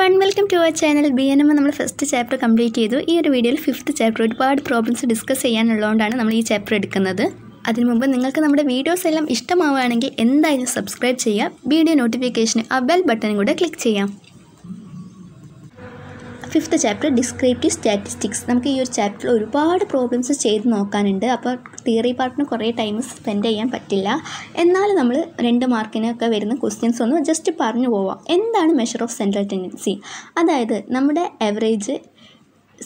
One welcome to our channel B N M നമ്മൾ first chapter complete ചെയ്തു. ഈ ഒരു വീഡിയോയിൽ ഫിഫ്ത്ത് ചാപ്റ്റർ ഒരുപാട് പ്രോബ്ലംസ് ഡിസ്കസ് ചെയ്യാനുള്ളതുകൊണ്ടാണ് നമ്മൾ ഈ ചാപ്റ്റർ എടുക്കുന്നത്. അതിനു മുമ്പ് നിങ്ങൾക്ക് നമ്മുടെ വീഡിയോസ് എല്ലാം ഇഷ്ടമാവുകയാണെങ്കിൽ എന്തായാലും സബ്സ്ക്രൈബ് ചെയ്യുക. വീഡിയോ നോട്ടിഫിക്കേഷന് ആ ബെൽ ബട്ടനും കൂടെ ക്ലിക്ക് ചെയ്യാം. Fifth chapter descriptive statistics. നമുക്ക് ഈ ഒരു ചാപ്റ്ററിൽ ഒരുപാട് പ്രോബ്ലംസ് ചെയ്ത് നോക്കാനുണ്ട്. അപ്പോൾ തിയറി പാർട്ടിന് കുറേ ടൈം സ്പെൻഡ് ചെയ്യാൻ പറ്റില്ല. എന്നാൽ നമ്മൾ രണ്ട് മാർക്കിനൊക്കെ വരുന്ന ക്വസ്റ്റ്യൻസ് ഒന്ന് ജസ്റ്റ് പറഞ്ഞു പോവാം. എന്താണ് മെഷർ ഓഫ് സെൻട്രൽ ടെൻഡൻസി അതായത് നമ്മുടെ എവറേജ്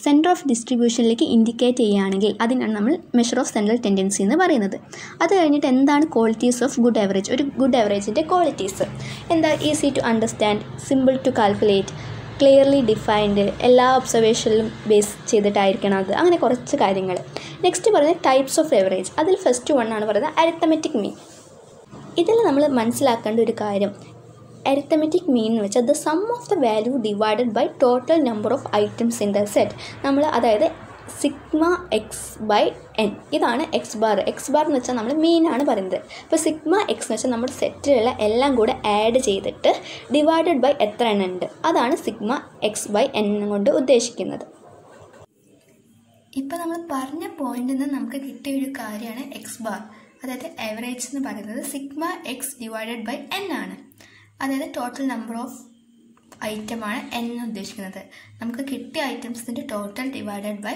സെന്റർ ഓഫ് ഡിസ്ട്രിബ്യൂഷനിലേക്ക് ഇൻഡിക്കേറ്റ് ചെയ്യുകയാണെങ്കിൽ അതിനാണ് നമ്മൾ മെഷർ ഓഫ് സെൻട്രൽ ടെൻഡൻസി എന്ന് പറയുന്നത്. അത് കഴിഞ്ഞിട്ട് എന്താണ് ക്വാളിറ്റീസ് ഓഫ് ഗുഡ് എവറേജ് ഒരു ഗുഡ് എവറേജിന്റെ ക്വാളിറ്റീസ് എന്താ easy to understand simple to calculate clearly defined എല്ലാ ഒബ്സർവേഷനിലും ബേസ് ചെയ്തിട്ടായിരിക്കണം അത്. അങ്ങനെ കുറച്ച് കാര്യങ്ങൾ നെക്സ്റ്റ് പറയുന്നത് ടൈപ്സ് ഓഫ് ലെവറേജ് അതിൽ ഫസ്റ്റ് വൺ ആണ് പറയുന്നത് അരിത്തമെറ്റിക് മീൻ ഇതിൽ നമ്മൾ മനസ്സിലാക്കേണ്ട ഒരു കാര്യം അരിത്തമെറ്റിക് മീൻ എന്ന് വെച്ചാൽ the sum of the value divided by total number of items in the set നമ്മൾ അതായത് സിഗ്മ എക്സ് ബൈ എൻ ഇതാണ് എക്സ് ബാർ എക്സ് ബാർ എന്ന് വെച്ചാൽ നമ്മൾ ആണ് പറയുന്നത്. അപ്പോൾ സിഗ്മ എക്സ് എന്ന് വെച്ചാൽ നമ്മുടെ സെറ്റിലുള്ള എല്ലാം കൂടെ ആഡ് ചെയ്തിട്ട് ഡിവൈഡഡ് ബൈ എത്ര എണ്ണം ഉണ്ട്. അതാണ് സിഗ്മ എക്സ് ബൈ എൻ കൊണ്ട് ഉദ്ദേശിക്കുന്നത്. ഇപ്പോൾ നമ്മൾ പറഞ്ഞ പോയിന്റിൽ നിന്ന് നമുക്ക് കിട്ടിയ ഒരു കാര്യമാണ് എക്സ് ബാർ അതായത് ആവറേജ് എന്ന് പറയുന്നത് sigma X divided by N ആണ്. അതായത് ടോട്ടൽ നമ്പർ ഓഫ് ഐറ്റമാണ് എൻ ഉദ്ദേശിക്കുന്നത്. നമുക്ക് കിട്ടിയ ഐറ്റംസിന്റെ ടോട്ടൽ ഡിവൈഡഡ് ബൈ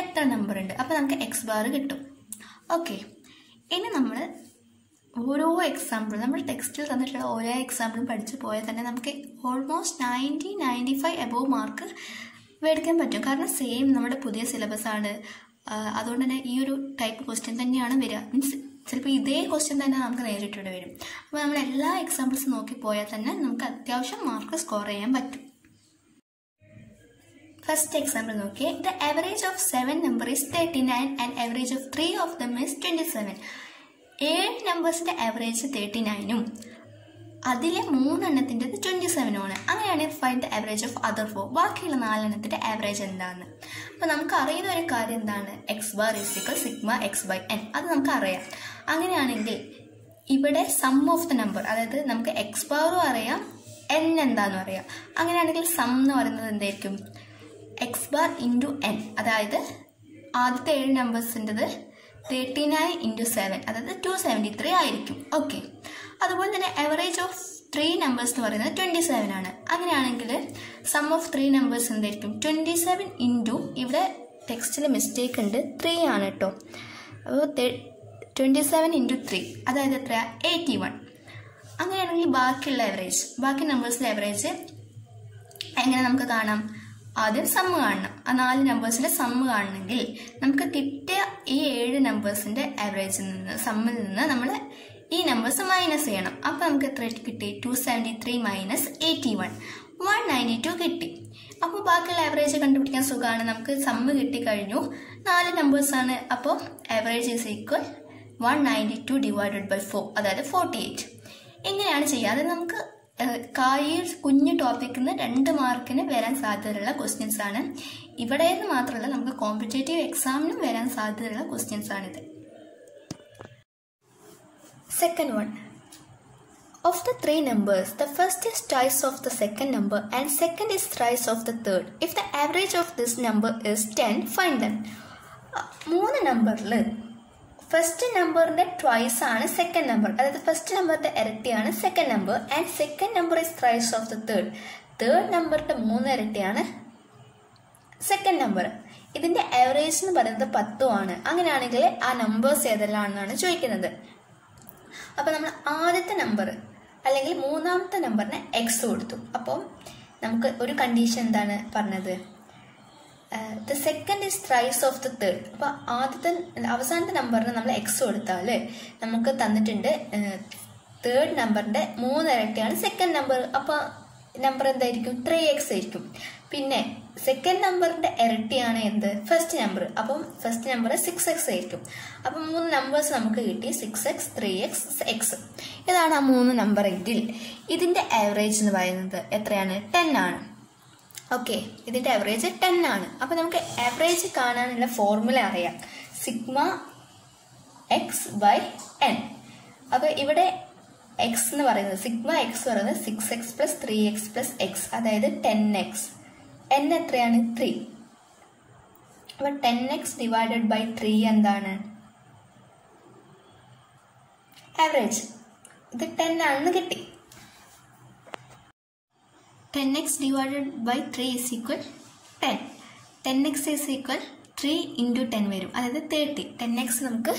എത്ര നമ്പർ ഉണ്ട്? അപ്പോൾ നമുക്ക് എക്സ് ബാർ കിട്ടും. ഓക്കെ ഇനി നമ്മൾ ഓരോ എക്സാമ്പിളും നമ്മൾ ടെക്സ്റ്റിൽ തന്നിട്ടുള്ള ഓരോ എക്സാമ്പിളും പഠിച്ചു പോയാൽ തന്നെ നമുക്ക് almost ninety ninety five above mark മേടിക്കാൻ പറ്റും. കാരണം സെയിം നമ്മുടെ പുതിയ സിലബസ് ആണ്. അതുകൊണ്ട് തന്നെ ഈ ഒരു ടൈപ്പ് ക്വസ്റ്റ്യൻ തന്നെയാണ് വരിക. മീൻസ് ചിലപ്പോൾ ഇതേ ക്വസ്റ്റ്യൻ തന്നെ നമുക്ക് നേരിട്ടിവിടെ വരും. അപ്പോൾ നമ്മൾ എല്ലാ എക്സാമ്പിൾസ് നോക്കി പോയാൽ തന്നെ നമുക്ക് അത്യാവശ്യം മാർക്ക് സ്കോർ ചെയ്യാൻ പറ്റും. ഫസ്റ്റ് എക്സാമ്പിൾ നോക്കിയേ. The average of seven number is thirty nine and average of three of them is twenty seven ഏഴ് നമ്പേഴ്സിന്റെ ആവറേജ് തേർട്ടി നയനും അതിലെ മൂന്നെണ്ണത്തിന്റെത് ട്വന്റി സെവനുമാണ് അങ്ങനെയാണെങ്കിൽ find the average of other four ബാക്കിയുള്ള നാലെണ്ണത്തിന്റെ ആവറേജ് എന്താണ് അപ്പോൾ നമുക്ക് അറിയുന്ന ഒരു കാര്യം എന്താണ്? X bar is equal sigma X by N അത് നമുക്ക് അറിയാം അങ്ങനെയാണെങ്കിൽ ഇവിടെ സം ഓഫ് ദ നമ്പർ അതായത് നമുക്ക് എക്സ് ബാറും അറിയാം എൻ എന്താണെന്നും അറിയാം. അങ്ങനെയാണെങ്കിൽ സം എന്ന് പറയുന്നത് എന്തായിരിക്കും? എക്സ് ബാർ ഇന്റു എൻ അതായത് ആദ്യത്തെ ഏഴ് നമ്പേഴ്സിന്റെത് തേർട്ടി നയൻ ഇന്റു സെവൻ അതായത് ടു സെവന്റി ത്രീ ആയിരിക്കും. ഓക്കെ അതുപോലെ തന്നെ എവറേജ് ഓഫ് ത്രീ നമ്പേഴ്സ് എന്ന് പറയുന്നത് ട്വന്റി സെവൻ ആണ്. അങ്ങനെയാണെങ്കിൽ സം ഓഫ് ത്രീ നമ്പേഴ്സ് എന്തായിരിക്കും? ട്വന്റി സെവൻ ഇന്റു ഇവിടെ ടെക്സ്റ്റിൽ മിസ്റ്റേക്ക് ഉണ്ട്. ത്രീ ആണ് കേട്ടോ അപ്പോൾ ട്വന്റി സെവൻ ഇന്റു ത്രീ അതായത് എത്ര എയ്റ്റി വൺ അങ്ങനെയാണെങ്കിൽ ബാക്കിയുള്ള എവറേജ് ബാക്കി നമ്പേഴ്സിലെ എവറേജ് എങ്ങനെ നമുക്ക് കാണാം? ആദ്യം സമ്മ് കാണണം. ആ നാല് നമ്പേഴ്സിന്റെ സമ്മ് കാണണമെങ്കിൽ നമുക്ക് കിട്ടിയ ഈ ഏഴ് നമ്പേഴ്സിന്റെ ആവറേജിൽ നിന്ന് സമ്മിൽ നിന്ന് നമ്മൾ ഈ നമ്പേഴ്സ് മൈനസ് ചെയ്യണം. അപ്പോൾ നമുക്ക് എത്ര കിട്ടി? Two seventy three minus eighty one one ninety two കിട്ടി. അപ്പോൾ ബാക്കിയുള്ള ആവറേജ് കണ്ടുപിടിക്കാൻ സുഖമാണ്. നമുക്ക് സമ്മ് കിട്ടിക്കഴിഞ്ഞു. നാല് നമ്പേഴ്സാണ് അപ്പോൾ average is equal one ninety two divided by four അതായത് ഫോർട്ടി എയ്റ്റ് എങ്ങനെയാണ് ചെയ്യുക അത് നമുക്ക് കായിൽ കുഞ്ഞ് ടോപ്പിക്കിൽ നിന്ന് രണ്ട് മാർക്കിന് വരാൻ സാധ്യതയുള്ള ക്വസ്റ്റ്യൻസ് ആണ്. ഇവിടെ നിന്ന് മാത്രമല്ല നമുക്ക് കോമ്പറ്റേറ്റീവ് എക്സാമിനും വരാൻ സാധ്യതയുള്ള ക്വസ്റ്റ്യൻസ് ഇത് second one of the three numbers the first is thrice of the second number and second is thrice of the third if the average of this number is ten fine ten മൂന്ന് നമ്പറിൽ first നമ്പറിന്റെ twice ആണ് second number അതായത് first നമ്പറിന്റെ ഇരട്ടിയാണ് second number and second number is thrice of the third third നമ്പറിന്റെ മൂന്ന് ഇരട്ടിയാണ് സെക്കൻഡ് നമ്പർ ഇതിന്റെ ആവറേജ് എന്ന് പറയുന്നത് പത്തും ആണ്. അങ്ങനെയാണെങ്കിൽ ആ നമ്പേഴ്സ് ഏതെല്ലാം ആണെന്നാണ് ചോദിക്കുന്നത്. അപ്പോൾ നമ്മൾ ആദ്യത്തെ നമ്പർ അല്ലെങ്കിൽ മൂന്നാമത്തെ നമ്പറിന് എക്സ് കൊടുത്തു. അപ്പം നമുക്ക് ഒരു കണ്ടീഷൻ എന്താണ് പറഞ്ഞത്? The second is thrice of the third അപ്പോൾ ആദ്യത്തെ അവസാനത്തെ നമ്പറിന് നമ്മൾ എക്സ് കൊടുത്താൽ നമുക്ക് തന്നിട്ടുണ്ട് തേർഡ് നമ്പറിന്റെ മൂന്ന് ഇരട്ടിയാണ് സെക്കൻഡ് നമ്പർ അപ്പോൾ നമ്പർ എന്തായിരിക്കും? ത്രീ എക്സ് ആയിരിക്കും. പിന്നെ സെക്കൻഡ് നമ്പറിന്റെ ഇരട്ടിയാണ് എന്ത്? ഫസ്റ്റ് നമ്പർ അപ്പം ഫസ്റ്റ് നമ്പർ സിക്സ് എക്സ് ആയിരിക്കും. അപ്പം മൂന്ന് നമ്പേഴ്സ് നമുക്ക് കിട്ടി. Six X three X X ഇതാണ് ആ മൂന്ന് നമ്പർ എങ്കിൽ ഇതിന്റെ ആവറേജ് എന്ന് പറയുന്നത് എത്രയാണ്? ടെൻ ആണ്. ഓക്കെ ഇതിന്റെ ആവറേജ് ടെൻ ആണ്. അപ്പം നമുക്ക് ആവറേജ് കാണാനുള്ള ഫോർമുല അറിയാം. സിഗ്മ എക്സ് ബൈ എൻ അപ്പോൾ ഇവിടെ എക്സ് എന്ന് പറയുന്നത് സിഗ്മ എക്സ് പറയുന്നത് six X plus three X plus X അതായത് ടെൻ എക്സ് എൻ എത്രയാണ്? ത്രീ അപ്പൊ ten X divided by three എന്താണ്? ആവറേജ് ഇത് ടെൻ ആണെന്ന് കിട്ടി. Ten X divided by three is equal ten ten X is equal three into ten വരും. അതായത് thirty ten X നമുക്ക്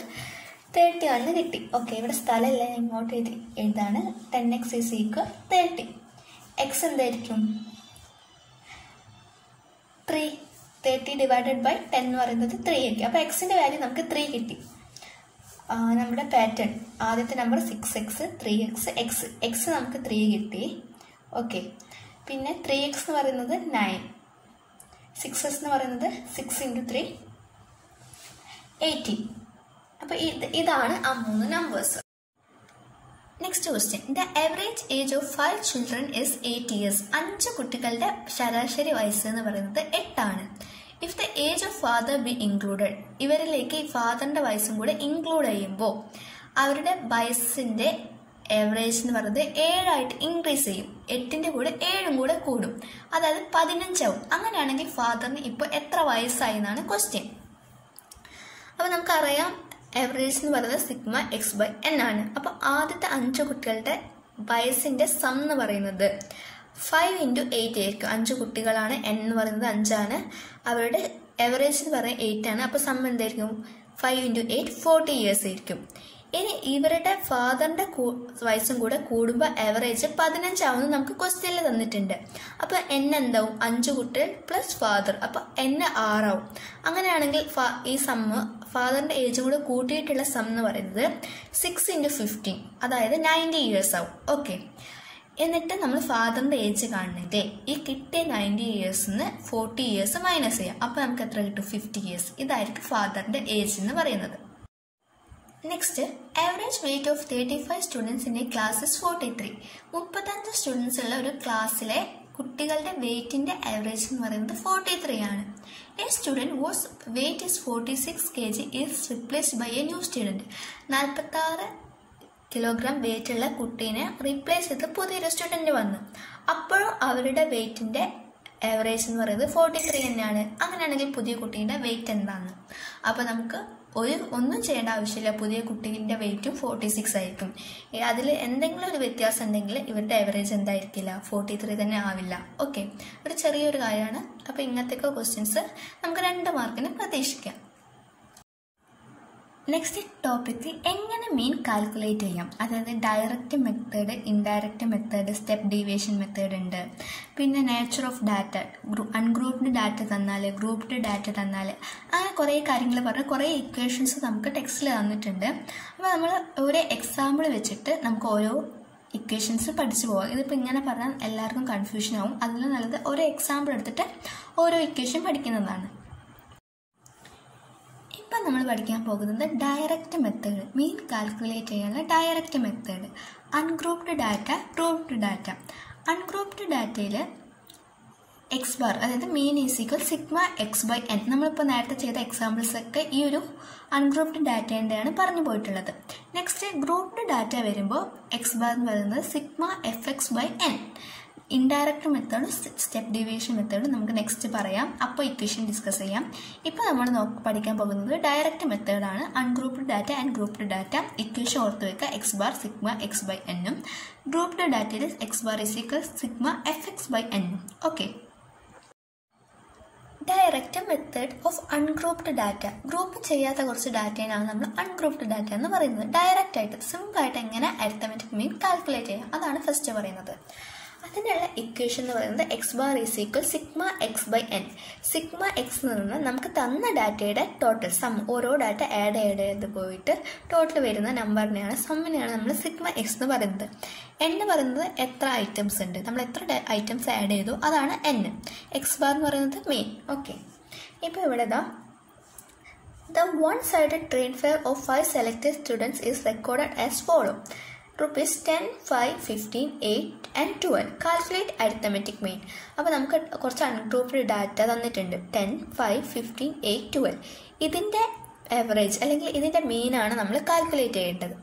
തേർട്ടി ആണെന്ന് കിട്ടി. ഓക്കെ ഇവിടെ സ്ഥലമില്ല. ഇങ്ങോട്ട് എഴുതി എഴുതാണ്. Ten X is equal thirty X എന്തായിരിക്കും? Three thirty divided by ten എന്ന് പറയുന്നത് ത്രീ ആയിരിക്കും. അപ്പോൾ എക്സിന്റെ വാല്യൂ നമുക്ക് ത്രീ കിട്ടി. നമ്മുടെ പാറ്റേൺ ആദ്യത്തെ number six X three X X X നമുക്ക് ത്രീ കിട്ടി. ഓക്കെ പിന്നെ ത്രീ എക്സ് എന്ന് പറയുന്നത് നയൻ സിക്സ് എക്സ് എന്ന് പറയുന്നത് സിക്സ് ഇന്റു ത്രീ എയ്റ്റീൻ അപ്പോൾ ഇത് ഇതാണ് ആ മൂന്ന് numbers next question the average age of five children is eight years അഞ്ച് കുട്ടികളുടെ ശരാശരി വയസ്സ് എന്ന് പറയുന്നത് എട്ടാണ്. If the age of father be included ഇവരിലേക്ക് ഈ ഫാദറിന്റെ വയസ്സും കൂടെ ഇൻക്ലൂഡ് ചെയ്യുമ്പോൾ അവരുടെ വയസ്സിന്റെ എവറേജ് എന്ന് പറയുന്നത് ഏഴായിട്ട് ഇൻക്രീസ് ചെയ്യും. എട്ടിന്റെ കൂടെ ഏഴും കൂടെ കൂടും. അതായത് പതിനഞ്ചാവും. അങ്ങനെയാണെങ്കിൽ ഫാദറിന് ഇപ്പോൾ എത്ര വയസ്സായി എന്നാണ് ക്വസ്റ്റ്യൻ അപ്പോൾ നമുക്കറിയാം എവറേജ് എന്ന് പറയുന്നത് സിഗ്മ എക്സ് ബൈ എൻ ആണ്. അപ്പോൾ ആദ്യത്തെ അഞ്ച് കുട്ടികളുടെ വയസ്സിന്റെ സം എന്ന് പറയുന്നത് ഫൈവ് ഇന്റു എയ്റ്റ് ആയിരിക്കും. അഞ്ച് കുട്ടികളാണ് എൻ എന്ന് പറയുന്നത് അഞ്ചാണ്. അവരുടെ എവറേജ് എന്ന് പറയുന്നത് എയ്റ്റ് ആണ്. അപ്പോൾ സം എന്തായിരിക്കും? Five into eight forty years ആയിരിക്കും. ഇനി ഇവരുടെ ഫാദറിന്റെ വയസ്സും കൂടെ കൂടുമ്പോൾ ആവറേജ് പതിനഞ്ചാവുന്ന നമുക്ക് ക്വസ്റ്റ്യനിൽ തന്നിട്ടുണ്ട്. അപ്പൊ എൻ എന്താവും? അഞ്ച് കുട്ടികൾ പ്ലസ് ഫാദർ അപ്പൊ എൻ ആറാവും. അങ്ങനെയാണെങ്കിൽ ഈ സമ്മ് ഫാദറിന്റെ ഏജ് കൂടെ കൂട്ടിയിട്ടുള്ള സം എന്ന് പറയുന്നത് സിക്സ് ഇന്റു ഫിഫ്റ്റീൻ അതായത് നയന്റി ഇയേഴ്സ് ആവും. ഓക്കെ എന്നിട്ട് നമ്മൾ ഫാദറിന്റെ ഏജ് കാണുന്നില്ലേ? ഈ കിട്ടിയ നയന്റി ഇയേഴ്സിന്ന് ഫോർട്ടി ഇയേഴ്സ് മൈനസ് ചെയ്യാം. അപ്പൊ നമുക്ക് എത്ര കിട്ടും? ഫിഫ്റ്റി ഇയേഴ്സ് ഇതായിരിക്കും ഫാദറിന്റെ ഏജ് എന്ന് പറയുന്നത്. Next average weight of thirty five സ്റ്റുഡൻസിന്റെ in a class is forty three മുപ്പത്തഞ്ച് സ്റ്റുഡൻസ് ഉള്ള ഒരു ക്ലാസ്സിലെ കുട്ടികളുടെ വെയിറ്റിന്റെ ആവറേജ് എന്ന് പറയുന്നത് ഫോർട്ടി ത്രീ ആണ്. A student was weight is forty six K G is replaced by a new student നാൽപ്പത്തി ആറ് കിലോഗ്രാം വെയിറ്റ് ഉള്ള കുട്ടീനെ റീപ്ലേസ് ചെയ്ത് പുതിയൊരു സ്റ്റുഡന്റ് വന്നു. അപ്പോഴും അവരുടെ വെയിറ്റിന്റെ ആവറേജ് എന്ന് പറയുന്നത് ഫോർട്ടി ത്രീ തന്നെയാണ്. അങ്ങനെയാണെങ്കിൽ പുതിയ കുട്ടീന്റെ വെയിറ്റ് എന്താണ് അപ്പോൾ നമുക്ക് ഒരു ഒന്നും ചെയ്യേണ്ട ആവശ്യമില്ല. പുതിയ കുട്ടീന്റെ വെയിറ്റും ഫോർട്ടി സിക്സ് ആയിരിക്കും. അതിൽ എന്തെങ്കിലും ഒരു വ്യത്യാസം ഉണ്ടെങ്കിൽ ഇവരുടെ ആവറേജ് എന്തായിരിക്കില്ല? ഫോർട്ടി ത്രീ തന്നെ ആവില്ല. ഓക്കെ ഒരു ചെറിയൊരു കാര്യമാണ്. അപ്പോൾ ഇങ്ങനത്തെയൊക്കെ ക്വസ്റ്റ്യൻസ് നമുക്ക് രണ്ട് മാർക്കിന് പ്രതീക്ഷിക്കാം. നെക്സ്റ്റ് ടോപ്പിക്ക് എങ്ങനെ മീൻ കാൽക്കുലേറ്റ് ചെയ്യാം? അതായത് direct method indirect method step deviation method ഉണ്ട്. പിന്നെ nature of data ungrouped data തന്നാൽ ഗ്രൂപ്പ്ഡ് ഡാറ്റ തന്നാൽ അങ്ങനെ കുറേ കാര്യങ്ങൾ പറഞ്ഞ് കുറേ ഇക്വേഷൻസ് നമുക്ക് ടെക്സ്റ്റിൽ തന്നിട്ടുണ്ട്. അപ്പോൾ നമ്മൾ ഓരോ എക്സാമ്പിൾ വെച്ചിട്ട് നമുക്ക് ഓരോ ഇക്വേഷൻസ് പഠിച്ചു പോകാം ഇതിപ്പോൾ ഇങ്ങനെ പറഞ്ഞാൽ എല്ലാവർക്കും കൺഫ്യൂഷൻ ആവും. അതിൽ നല്ലത് ഓരോ എക്സാമ്പിൾ എടുത്തിട്ട് ഓരോ ഇക്വേഷൻ പഠിക്കുന്നതാണ്. ഇപ്പം നമ്മൾ പഠിക്കാൻ പോകുന്നത് ഡയറക്റ്റ് മെത്തേഡ് മീൻ കാൽക്കുലേറ്റ് ചെയ്യാനുള്ള direct method ungrouped data grouped data ungrouped ഡാറ്റയിൽ എക്സ് ബാർ അതായത് mean is equal sigma X by N നമ്മളിപ്പോൾ നേരത്തെ ചെയ്ത എക്സാമ്പിൾസ് ഒക്കെ ഈ ഒരു അൺഗ്രൂപ്ഡ് ഡാറ്റേന്റെയാണ് പറഞ്ഞു പോയിട്ടുള്ളത്. നെക്സ്റ്റ് ഗ്രൂപ്ഡ് ഡാറ്റ വരുമ്പോൾ എക്സ് ബാർ എന്ന് പറയുന്നത് sigma F X by N indirect method step deviation method നമുക്ക് നെക്സ്റ്റ് പറയാം. അപ്പോൾ ഇക്വേഷൻ ഡിസ്കസ് ചെയ്യാം. ഇപ്പോൾ നമ്മൾ പഠിക്കാൻ പോകുന്നത് ഡയറക്റ്റ് മെത്തേഡാണ് ungrouped data and grouped data equation ഓർത്ത് വെക്കുക. X bar sigma X by എന്നും ഗ്രൂപ്പ്ഡ് ഡാറ്റയിൽ X bar is equal sigma F X by എന്നും okay direct method of ungrouped data group ചെയ്യാത്ത കുറച്ച് ഡാറ്റയാണ് നമ്മൾ അൺഗ്രൂപ്പ്ഡ് ഡാറ്റ എന്ന് പറയുന്നത്. ഡയറക്റ്റ് ആയിട്ട് സിമ്പിൾ ആയിട്ട് എങ്ങനെ അരിത്തമെറ്റിക് മീൻ കാൽക്കുലേറ്റ് ചെയ്യാം. അതാണ് ഫസ്റ്റ് പറയുന്നത്. അതിനുള്ള ഇക്വേഷൻ എന്ന് പറയുന്നത് X bar is equal sigma X by N sigma X എന്ന് പറഞ്ഞാൽ നമുക്ക് തന്ന ഡാറ്റയുടെ ടോട്ടൽ സം ഓരോ ഡാറ്റ ആഡ് ആഡ് ചെയ്ത് പോയിട്ട് ടോട്ടൽ വരുന്ന നമ്പറിനെയാണ് സമ്മിനെയാണ് നമ്മൾ സിഗ്മ എക്സ് എന്ന് പറയുന്നത്. എൻ എന്ന് പറയുന്നത് എത്ര ഐറ്റംസ് ഉണ്ട്? നമ്മൾ എത്ര ഐറ്റംസ് ആഡ് ചെയ്തു? അതാണ് എൻ എക്സ് ബാർ എന്ന് പറയുന്നത് മെയിൻ ഓക്കെ ഇപ്പോൾ ഇവിടെ ഇതാ the one sided train fare of five selected students is recorded as follow. Rupees 10, 5, 15, 8 and 12. Calculate arithmetic mean. അപ്പോൾ നമുക്ക് കുറച്ച് അൺഗ്രൂപ്പ്ഡ് ഡാറ്റ തന്നിട്ടുണ്ട്. Ten five fifteen eight twelve ഇതിന്റെ ആവറേജ് അല്ലെങ്കിൽ ഇതിന്റെ മീൻ ആണ് നമ്മൾ കാൽക്കുലേറ്റ് ചെയ്യേണ്ടത്.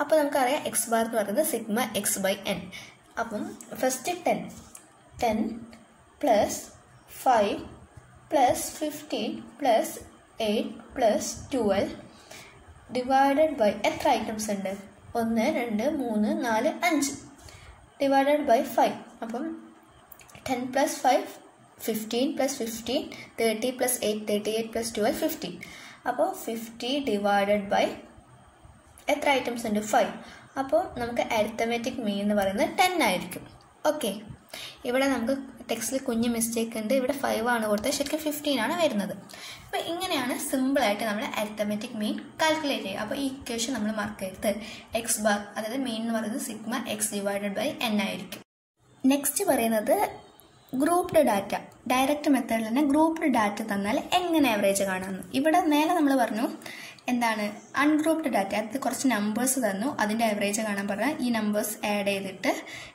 അപ്പോൾ നമുക്കറിയാം എക്സ് ബാർ എന്ന് പറയുന്നത് സിഗ്മ എക്സ് ബൈ എൻ അപ്പം first ten ten plus five plus fifteen plus eight plus twelve divided by എത്ര ഐറ്റംസ് ഉണ്ട്? ഒന്ന് രണ്ട് മൂന്ന് നാല് അഞ്ച്. ഡിവൈഡഡ് ബൈ ഫൈവ് അപ്പം ten plus five fifteen plus fifteen thirty plus eight thirty eight plus twelve fifteen അപ്പോൾ fifty divided by എത്ര ഐറ്റംസ് ഉണ്ട്? ഫൈവ് അപ്പോൾ നമുക്ക് അരിത്തമെറ്റിക് മീൻ എന്ന് പറയുന്നത് ടെൻ ആയിരിക്കും. ഓക്കെ ഇവിടെ നമുക്ക് ടെക്സ്റ്റിൽ കുഞ്ഞ് മിസ്റ്റേക്ക് ഉണ്ട്. ഇവിടെ ഫൈവ് ആണ് കൊടുത്തത്. ശരിക്കും ഫിഫ്റ്റീൻ ആണ് വരുന്നത്. അപ്പോൾ ഇങ്ങനെയാണ് സിമ്പിളായിട്ട് നമ്മൾ അരിത്തമെറ്റിക് മീൻ കാൽക്കുലേറ്റ് ചെയ്യുക. അപ്പോൾ ഈ ഇക്വേഷൻ നമ്മൾ മാർക്ക് ചെയ്ത് എക്സ് ബാർ അതായത് മീൻ എന്ന് പറയുന്നത് sigma X divided by N ആയിരിക്കും. നെക്സ്റ്റ് പറയുന്നത് ഗ്രൂപ്പ്ഡ് ഡാറ്റ ഡയറക്റ്റ് മെത്തേഡിൽ തന്നെ ഗ്രൂപ്പ്ഡ് ഡാറ്റ തന്നാൽ എങ്ങനെ ആവറേജ് കാണാമെന്ന്. ഇവിടെ നേരെ നമ്മൾ പറഞ്ഞു എന്താണ്? അൺഗ്രൂപ്പ്ഡ് ഡാറ്റ അത് കുറച്ച് നമ്പേഴ്സ് തന്നു. അതിന്റെ ആവറേജ് കാണാൻ പറഞ്ഞാൽ ഈ നമ്പേഴ്സ് ആഡ് ചെയ്തിട്ട്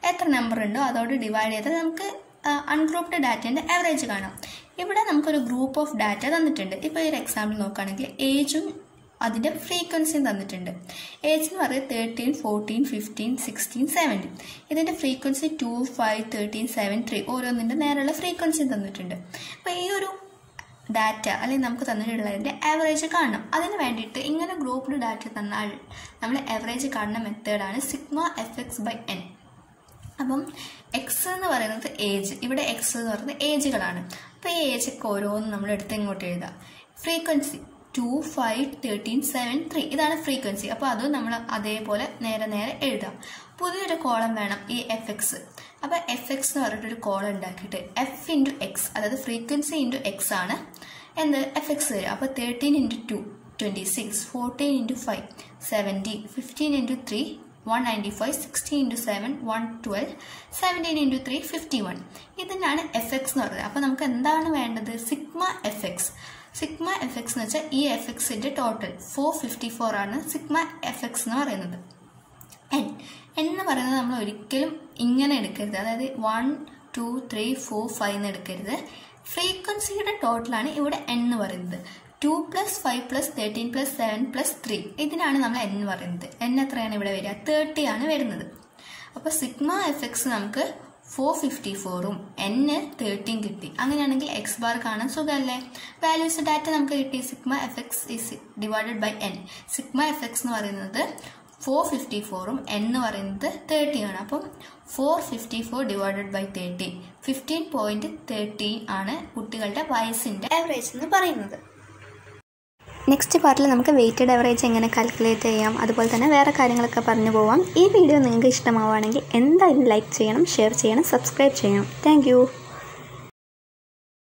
എത്ര നമ്പർ ഉണ്ടോ അതോട് ഡിവൈഡ് ചെയ്താൽ നമുക്ക് അൺഗ്രൂപ്പ്ഡ് ഡാറ്റേന്റെ ആവറേജ് കാണാം. ഇവിടെ നമുക്കൊരു ഗ്രൂപ്പ് ഓഫ് ഡാറ്റ തന്നിട്ടുണ്ട്. ഇപ്പോൾ ഒരു എക്സാമ്പിൾ നോക്കുകയാണെങ്കിൽ ഏജും അതിന്റെ ഫ്രീക്വൻസിയും തന്നിട്ടുണ്ട്. ഏജ് എന്ന് പറയുന്നത് thirteen fourteen fifteen sixteen seventeen ഇതിന്റെ frequency two five thirteen seven three ഓരോന്നിന്റെ നേരെയുള്ള ഫ്രീക്വൻസിയും തന്നിട്ടുണ്ട്. അപ്പോൾ ഈ ഒരു ഡാറ്റ അല്ലെങ്കിൽ നമുക്ക് തന്നിട്ടുള്ളതിന്റെ ആവറേജ് കാണണം. അതിന് വേണ്ടിയിട്ട് ഇങ്ങനെ ഗ്രൂപ്പിൽ ഡാറ്റ തന്നാൽ നമ്മൾ ആവറേജ് കാണുന്ന മെത്തേഡാണ് sigma F X by N അപ്പം എക്സ് എന്ന് പറയുന്നത് ഏജ് ഇവിടെ എക്സ് എന്ന് പറയുന്നത് ഏജുകളാണ് അപ്പോൾ ഈ ഏജ് ഒക്കെ ഓരോന്നും നമ്മൾ എടുത്ത് ഇങ്ങോട്ട് എഴുതുക frequency two five thirteen seven three ഇതാണ് ഫ്രീക്വൻസി അപ്പോൾ അത് നമ്മൾ അതേപോലെ നേരെ നേരെ എഴുതാം. പുതിയൊരു കോളം വേണം ഈ എഫ് എക്സ് അപ്പോൾ എഫ് എക്സ് എന്ന് പറഞ്ഞിട്ടൊരു കോളം ഉണ്ടാക്കിയിട്ട് എഫ് ഇന്റു എക്സ് അതായത് ഫ്രീക്വൻസി ഇന്റു എക്സ് ആണ് എന്ത്? എഫ് എക്സ് വരിക. അപ്പോൾ thirteen into two twenty six fourteen into five seventy fifteen into three one ninety five sixteen into seven one twelve seventeen into three fifty one ഇതിനാണ് F X എന്ന് പറയുന്നത്. അപ്പോൾ നമുക്ക് എന്താണ് വേണ്ടത്? Sigma F X sigma F X എന്ന് വെച്ചാൽ ഈ എഫ് എക്സിന്റെ ടോട്ടൽ ഫോർ ഫിഫ്റ്റി ഫോർ ആണ് സിഗ്മ എഫ് എക്സ് എന്ന് പറയുന്നത്. എൻ എന്ന് പറയുന്നത് നമ്മൾ ഒരിക്കലും ഇങ്ങനെ എടുക്കരുത്. അതായത് one two three four five എന്ന് എടുക്കരുത്. ഫ്രീക്വൻസിയുടെ ടോട്ടലാണ് ഇവിടെ എൻ എന്ന് പറയുന്നത്. Two plus five plus thirteen plus seven plus three ഇതിനാണ് നമ്മൾ എൻ പറയുന്നത്. എൻ എത്രയാണ് ഇവിടെ വരിക? തേർട്ടി ആണ് വരുന്നത്. അപ്പോൾ സിഗ്മ എഫ് എക്സ് നമുക്ക് ഫോർ ഫിഫ്റ്റി ഫോറും എന്ന് തേർട്ടീൻ കിട്ടി. അങ്ങനെയാണെങ്കിൽ എക്സ് ബാർ കാണാൻ സുഖമല്ലേ? വാല്യൂസ് ഡാറ്റ നമുക്ക് കിട്ടി. Sigma F X is divided by N sigma F X എന്ന് പറയുന്നത് ഫോർ ഫിഫ്റ്റി ഫോറും എൻ എന്ന് പറയുന്നത് തേർട്ടി ആണ്. അപ്പം four fifty four divided by thirty fifteen point thirteen ആണ് കുട്ടികളുടെ വയസ്സിന്റെ ആവറേജ് എന്ന് പറയുന്നത്. നെക്സ്റ്റ് പാർട്ടിൽ നമുക്ക് വെയിറ്റഡ് ആവറേജ് എങ്ങനെ കാൽക്കുലേറ്റ് ചെയ്യാം? അതുപോലെ തന്നെ വേറെ കാര്യങ്ങളൊക്കെ പറഞ്ഞു പോവാം. ഈ വീഡിയോ നിങ്ങൾക്ക് ഇഷ്ടമാവുകയാണെങ്കിൽ എന്തായാലും ലൈക്ക് ചെയ്യണം ഷെയർ ചെയ്യണം സബ്സ്ക്രൈബ് ചെയ്യണം. താങ്ക്